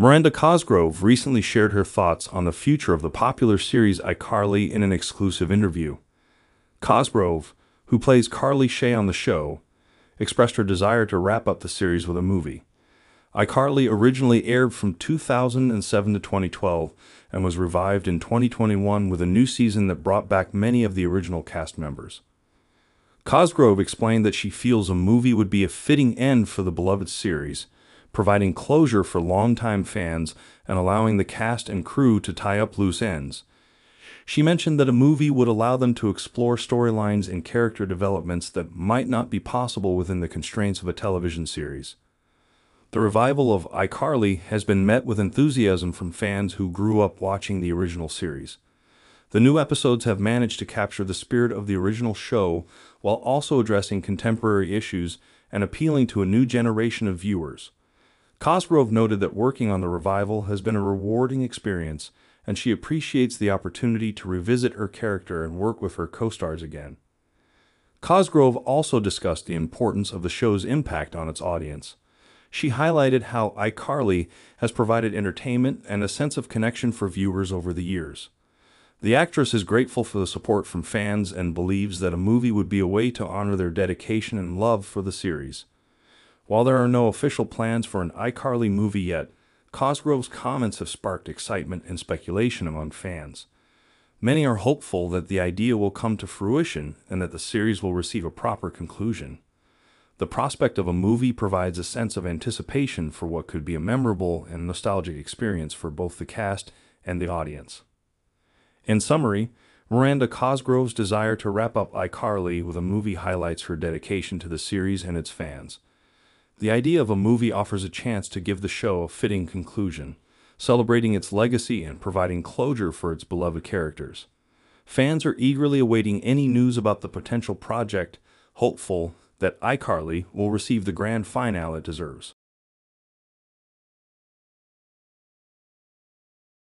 Miranda Cosgrove recently shared her thoughts on the future of the popular series iCarly in an exclusive interview. Cosgrove, who plays Carly Shay on the show, expressed her desire to wrap up the series with a movie. iCarly originally aired from 2007 to 2012 and was revived in 2021 with a new season that brought back many of the original cast members. Cosgrove explained that she feels a movie would be a fitting end for the beloved series, providing closure for longtime fans and allowing the cast and crew to tie up loose ends. She mentioned that a movie would allow them to explore storylines and character developments that might not be possible within the constraints of a television series. The revival of iCarly has been met with enthusiasm from fans who grew up watching the original series. The new episodes have managed to capture the spirit of the original show while also addressing contemporary issues and appealing to a new generation of viewers. Cosgrove noted that working on the revival has been a rewarding experience, and she appreciates the opportunity to revisit her character and work with her co-stars again. Cosgrove also discussed the importance of the show's impact on its audience. She highlighted how iCarly has provided entertainment and a sense of connection for viewers over the years. The actress is grateful for the support from fans and believes that a movie would be a way to honor their dedication and love for the series. While there are no official plans for an iCarly movie yet, Cosgrove's comments have sparked excitement and speculation among fans. Many are hopeful that the idea will come to fruition and that the series will receive a proper conclusion. The prospect of a movie provides a sense of anticipation for what could be a memorable and nostalgic experience for both the cast and the audience. In summary, Miranda Cosgrove's desire to wrap up iCarly with a movie highlights her dedication to the series and its fans. The idea of a movie offers a chance to give the show a fitting conclusion, celebrating its legacy and providing closure for its beloved characters. Fans are eagerly awaiting any news about the potential project, hopeful that iCarly will receive the grand finale it deserves.